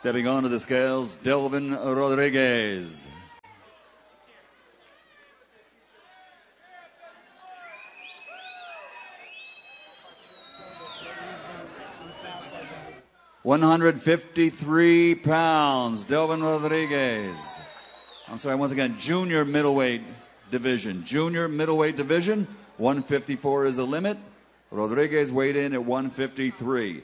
Stepping onto the scales, Delvin Rodriguez. One hundred fifty-three pounds, Delvin Rodriguez. I'm sorry, once again, junior middleweight division. Junior middleweight division, 154 is the limit. Rodriguez weighed in at 153.